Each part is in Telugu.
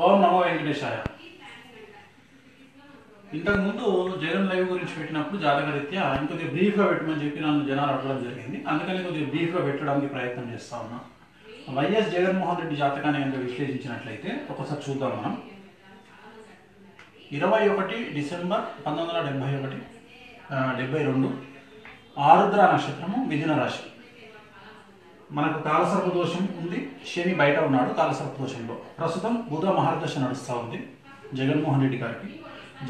ఓం నమో వెంకటేశాయ. ఇంతకుముందు జగన్ లైవ్ గురించి పెట్టినప్పుడు జాతకరీత్యా ఇంకొద్దిగా బ్రీఫ్గా పెట్టమని చెప్పి నన్ను జనాలు అడగడం జరిగింది. అందుకని కొద్దిగా బ్రీఫ్గా పెట్టడానికి ప్రయత్నం చేస్తా ఉన్నా. వైఎస్ జగన్మోహన్ రెడ్డి జాతకాన్ని కనుక విశ్లేషించినట్లయితే ఒకసారి చూద్దాం మనం. ఇరవై ఒకటి డిసెంబర్ పంతొమ్మిది వందల డెబ్బై ఒకటి డెబ్బై రెండు ఆరుద్ర నక్షత్రము మిథున రాశి. మనకు కాలసర్ప దోషం ఉంది. శని బయట ఉన్నాడు కాలసర్ప దోషంలో. ప్రస్తుతం బుధ మహర్దశ నడుస్తూ ఉంది జగన్మోహన్ రెడ్డి గారికి.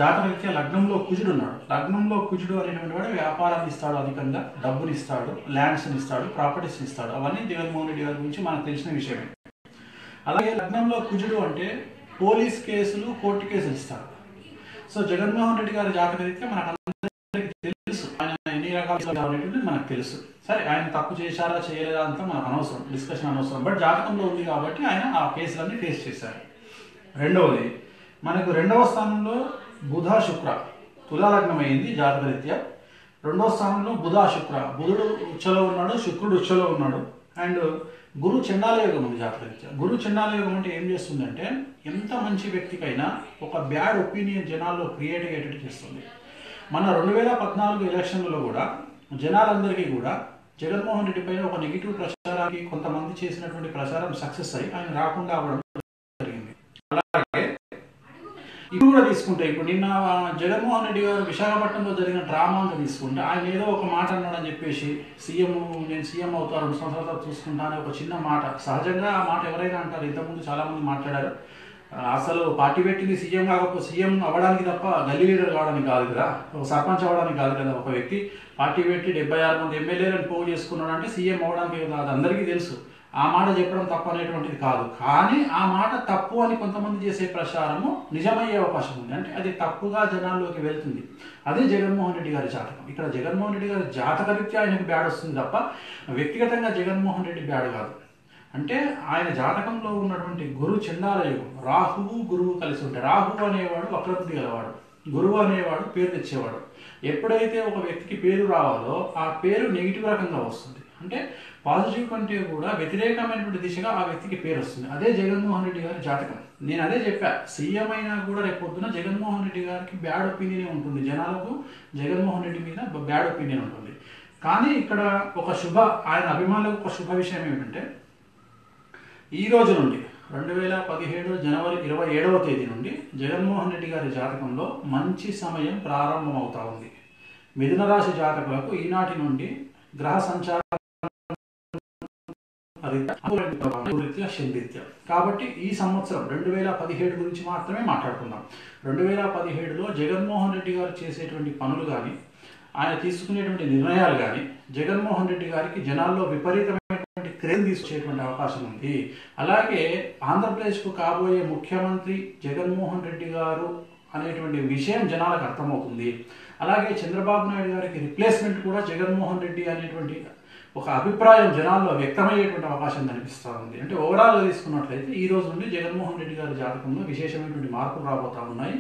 జాతరీత్యా లగ్నంలో కుజుడు ఉన్నాడు. లగ్నంలో కుజుడు అనేటువంటి వాడు వ్యాపారాన్ని ఇస్తాడు అధికంగా డబ్బుని ఇస్తాడు ల్యాండ్స్ని ఇస్తాడు ప్రాపర్టీస్ని ఇస్తాడు అవన్నీ జగన్మోహన్ రెడ్డి గారి గురించి మనకు తెలిసిన విషయమే. అలాగే లగ్నంలో కుజుడు అంటే పోలీస్ కేసులు కోర్టు కేసులు ఇస్తాడు సో జగన్మోహన్ రెడ్డి గారి జాతకరీత్యా మనకు ఎన్ని రకాల అనేటువంటిది మనకు తెలుసు. సరే ఆయన తప్పు చేశారా చేయలేదా అంతా మనకు అనవసరం డిస్కషన్ అనవసరం. బట్ జాతకంలో ఉంది కాబట్టి ఆయన ఆ కేసులన్నీ ఫేస్ చేశారు. రెండవది మనకు రెండవ స్థానంలో బుధ శుక్ర తులాలగ్నం అయింది జాతకరీత్యా. రెండవ స్థానంలో బుధ శుక్ర. బుధుడు ఉచ్చలో ఉన్నాడు శుక్రుడు ఉచ్చలో ఉన్నాడు. అండ్ గురు చండాల యోగం ఉంది జాతకరీత్యా. గురు చండాల యోగం అంటే ఏం చేస్తుందంటే ఎంత మంచి వ్యక్తికైనా ఒక బ్యాడ్ ఒపీనియన్ జనాల్లో క్రియేట్ అయ్యేటట్టు చేస్తుంది. మన రెండు వేల పద్నాలుగు ఎలక్షన్లలో కూడా జనాలందరికీ కూడా జగన్మోహన్ రెడ్డి పైన ఒక నెగిటివ్ ప్రచారానికి కొంతమంది చేసినటువంటి ప్రచారం సక్సెస్ అయ్యి ఆయన రాకుండా అవ్వడం జరిగింది. అలాగే ఇప్పుడు కూడా తీసుకుంటే ఇప్పుడు నిన్న జగన్మోహన్ రెడ్డి గారు విశాఖపట్నంలో జరిగిన డ్రామాను తీసుకుంటే ఆయన ఏదో ఒక మాట అన్నాడని చెప్పేసి సీఎం నేను సీఎం అవుతా రెండు సంవత్సరాల చూసుకుంటా అనే ఒక చిన్న మాట. సహజంగా ఆ మాట ఎవరైనా అంటారు. ఇంతకుముందు చాలామంది మాట్లాడారు. అసలు పార్టీ పెట్టింది సీఎం కాకపోతే సీఎం అవ్వడానికి తప్ప గల్లీ లీడర్ కావడానికి కాదు కదా. ఒక సర్పంచ్ అవ్వడానికి కాదు కదా ఒక వ్యక్తి. పార్టీ పెట్టి డెబ్బై ఆరు మంది ఎమ్మెల్యేలను పోగు చేసుకున్నాడు అంటే సీఎం అవ్వడానికి కాదు. అందరికీ తెలుసు. ఆ మాట చెప్పడం తప్పు అనేటువంటిది కాదు. కానీ ఆ మాట తప్పు అని కొంతమంది చేసే ప్రచారము నిజమయ్యే అవకాశం ఉంది. అంటే అది తప్పుగా జనాల్లోకి వెళ్తుంది. అదే జగన్మోహన్ రెడ్డి గారి జాతకం. ఇక్కడ జగన్మోహన్ రెడ్డి గారి జాతక రీత్యా ఆయనకు బ్యాడ్ వస్తుంది తప్ప వ్యక్తిగతంగా జగన్మోహన్ రెడ్డి బ్యాడ్ కాదు. అంటే ఆయన జాతకంలో ఉన్నటువంటి గురు చండాల యుగం రాహువు గురువు కలిసి ఉంటాయి రాహువు అనేవాడు వక్రబుద్ధి గలవాడు గురువు అనేవాడు పేరు తెచ్చేవాడు. ఎప్పుడైతే ఒక వ్యక్తికి పేరు రావాలో ఆ పేరు నెగిటివ్ రకంగా వస్తుంది. అంటే పాజిటివ్ కంటే కూడా వ్యతిరేకమైనటువంటి దిశగా ఆ వ్యక్తికి పేరు వస్తుంది. అదే జగన్మోహన్ రెడ్డి గారి జాతకం. నేను అదే చెప్పా సీఎం అయినా కూడా రేపొద్దున జగన్మోహన్ రెడ్డి గారికి బ్యాడ్ ఒపీనియన్ ఉంటుంది. జనాలకు జగన్మోహన్ రెడ్డి మీద బ్యాడ్ ఒపీనియన్ ఉంటుంది. కానీ ఇక్కడ ఒక శుభ ఆయన అభిమానులకు ఒక శుభ విషయం ఏమిటంటే ఈ రోజు నుండి రెండు వేల పదిహేడు జనవరి ఇరవై ఏడవ తేదీ నుండి జగన్మోహన్ రెడ్డి గారి జాతకంలో మంచి సమయం ప్రారంభమవుతా ఉంది. మిథున రాశి జాతకులకు ఈనాటి నుండి గ్రహ సంచారం రీత్యా శనిరీత్యా కాబట్టి ఈ సంవత్సరం రెండు వేల పదిహేడు గురించి మాత్రమే మాట్లాడుకుందాం. రెండు వేల పదిహేడులో జగన్మోహన్ రెడ్డి గారు చేసేటువంటి పనులు కానీ ఆయన తీసుకునేటువంటి నిర్ణయాలు కానీ జగన్మోహన్ రెడ్డి గారికి జనాల్లో విపరీతమైన క్రేజ్ తీసుకొచ్చేటువంటి అవకాశం ఉంది. అలాగే ఆంధ్రప్రదేశ్కు కాబోయే ముఖ్యమంత్రి జగన్మోహన్ రెడ్డి గారు అనేటువంటి విషయం జనాలకు అర్థమవుతుంది. అలాగే చంద్రబాబు నాయుడు గారికి రిప్లేస్మెంట్ కూడా జగన్మోహన్ రెడ్డి అనేటువంటి ఒక అభిప్రాయం జనాల్లో వ్యక్తమయ్యేటువంటి అవకాశం కనిపిస్తూ ఉంది. అంటే ఓవరాల్గా తీసుకున్నట్లయితే ఈ రోజు నుండి జగన్మోహన్ రెడ్డి గారి జాతకంలో విశేషమైనటువంటి మార్పులు రాబోతా ఉన్నాయి.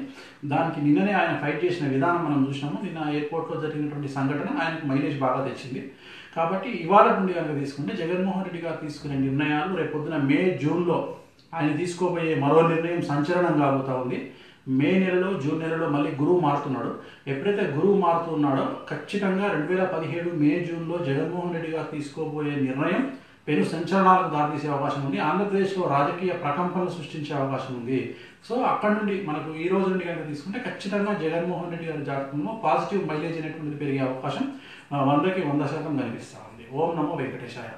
దానికి నిన్ననే ఆయన ఫైట్ చేసిన విధానం మనం చూసినాము. నిన్న ఎయిర్పోర్ట్లో జరిగినటువంటి సంఘటన ఆయనకు మైలేజ్ బాగా తెచ్చింది. కాబట్టి ఇవాళ నుండి కనుక తీసుకుంటే జగన్మోహన్ రెడ్డి గారు తీసుకునే నిర్ణయాలు రేపొద్దున మే జూన్లో ఆయన తీసుకోబోయే మరో నిర్ణయం సంచలనం కాబోతా ఉంది. మే నెలలో జూన్ నెలలో మళ్ళీ గురువు మారుతున్నాడు. ఎప్పుడైతే గురువు మారుతున్నాడో ఖచ్చితంగా రెండు వేల పదిహేడు మే జూన్లో జగన్మోహన్ రెడ్డి గారు తీసుకోబోయే నిర్ణయం పెను సంచలనాలకు దారితీసే అవకాశం ఉంది. ఆంధ్రప్రదేశ్లో రాజకీయ ప్రకంపనలు సృష్టించే అవకాశం ఉంది. సో అక్కడ నుండి మనకు ఈ రోజు నుండి కనుక తీసుకుంటే ఖచ్చితంగా జగన్మోహన్ రెడ్డి గారి జాతకంలో పాజిటివ్ మైలేజ్ అనేటువంటిది పెరిగే అవకాశం వందకి వంద శాతం కనిపిస్తూ ఉంది. ఓం నమో వెంకటేశాయ.